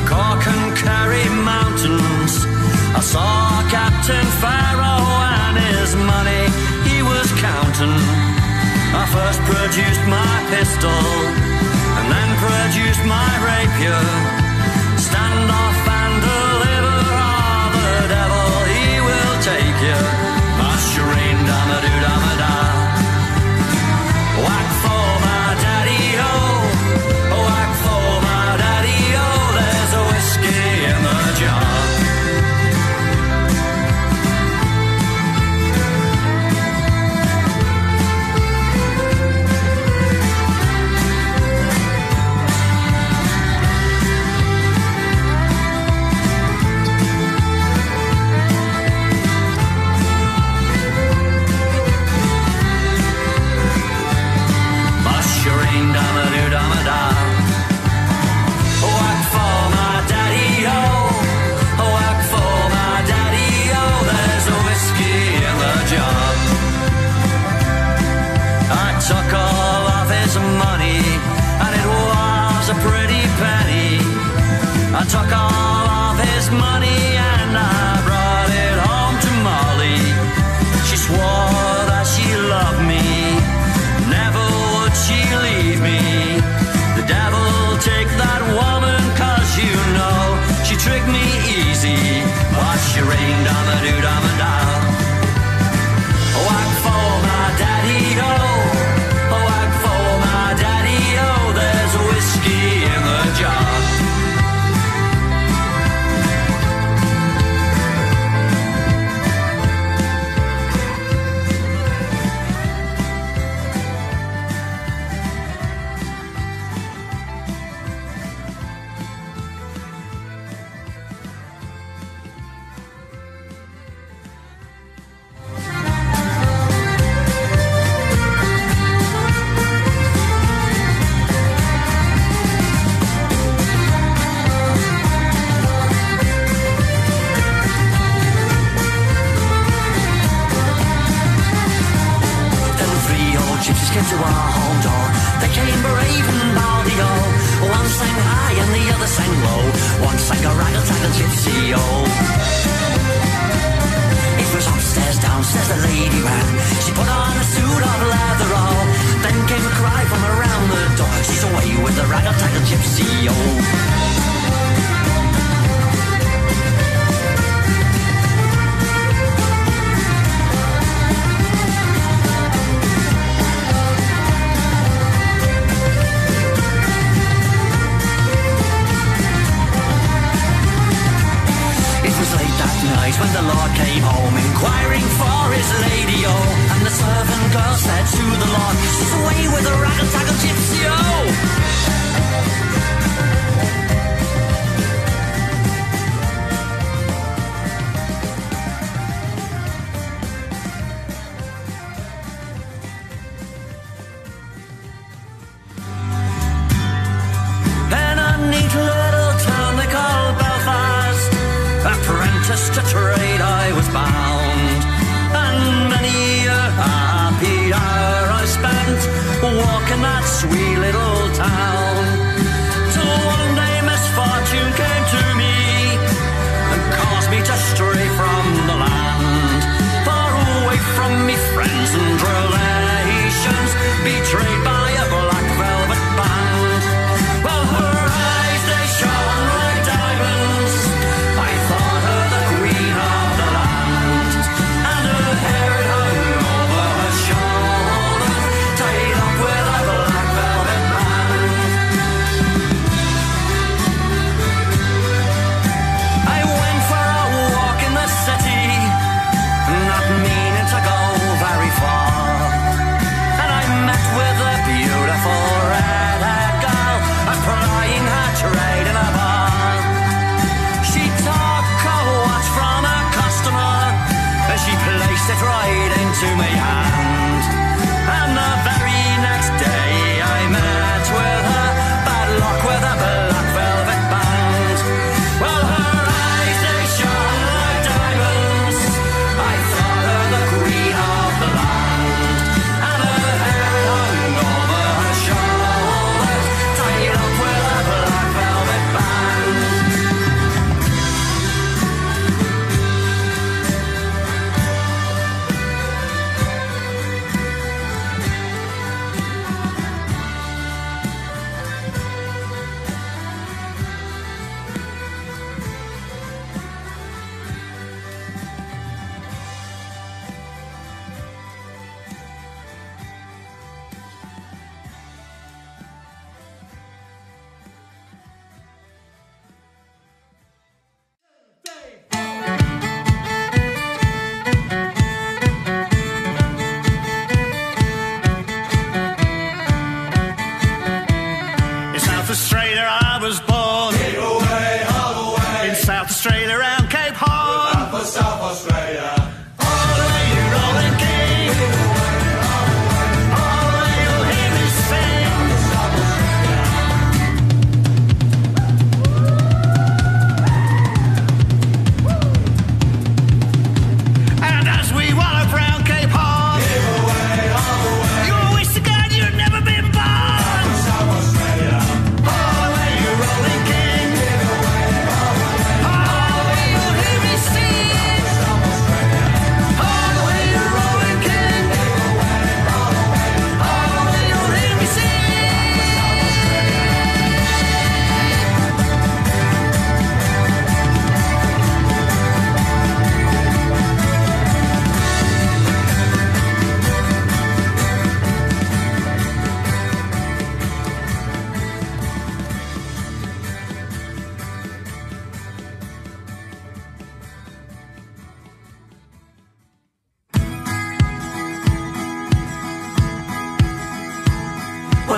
A car can carry mountains. I saw Captain Pharaoh and his money he was counting. I first produced my pistol and then produced my rapier. Stand off took all of his money came to our home door. They came brave and baldy all. One sang high and the other sang low. One sang a raggle taggle gypsy oh. It was upstairs, downstairs the lady ran. She put on a suit of leather all. Then came a cry from around the door. She's away with the raggle taggle gypsy oh. When the Lord came home, inquiring for his lady, oh. And the servant girl said to the Lord, She's away with a raggle taggle gypsy, oh. That sweet little town.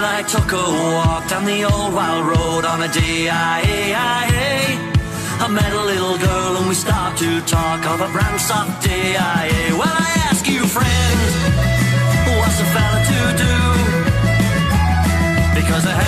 I took a walk down the old wild road on a D-I-A-I-A. I met a little girl and we stopped to talk of a brand soft D-I-A. Well, I ask you, friend, what's a fella to do? Because her